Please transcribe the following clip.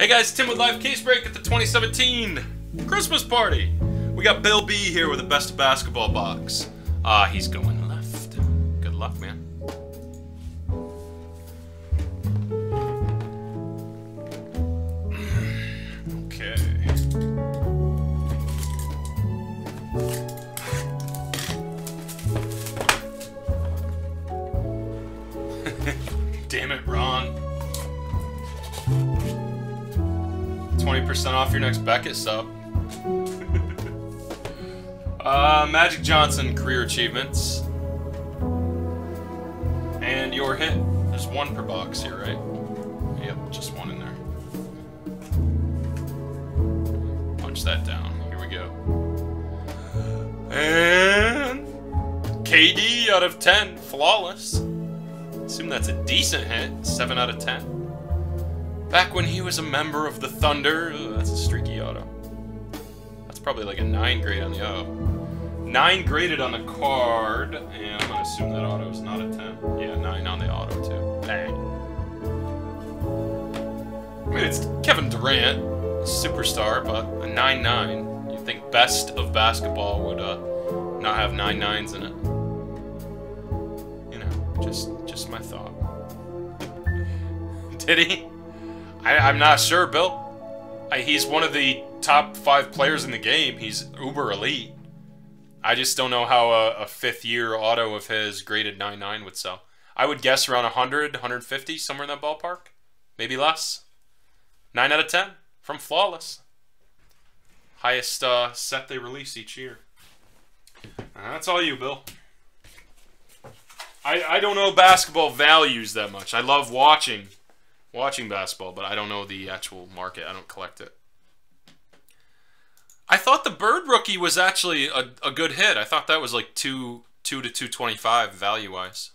Hey guys, Tim with Live Case Break at the 2017 Christmas party. We got Bill B here with the best basketball box. Ah, uh, he's going left. Good luck, man. okay. Damn it, Ron. 20% off your next Beckett sub. uh, Magic Johnson career achievements. And your hit. There's one per box here, right? Yep, just one in there. Punch that down. Here we go. And KD out of 10, flawless. Assume that's a decent hit, 7 out of 10. Back when he was a member of the Thunder. Ooh, that's a streaky auto. That's probably like a 9 grade on the auto. 9 graded on the card, and I'm going to assume that auto is not a 10. Yeah, 9 on the auto, too. Bang. I mean, it's Kevin Durant, superstar, but a 9-9. You'd think best of basketball would uh, not have 9 nines in it. You know, just, just my thought. Did he? I, am not sure, Bill. I, he's one of the top five players in the game. He's uber elite. I just don't know how a, a fifth year auto of his graded 9.9 would sell. I would guess around 100, 150, somewhere in that ballpark. Maybe less. 9 out of 10 from Flawless. Highest uh, set they release each year. Uh, that's all you, Bill. I, I don't know basketball values that much. I love watching watching basketball, but I don't know the actual market. I don't collect it. I thought the Bird rookie was actually a, a good hit. I thought that was like two two to two twenty five value wise.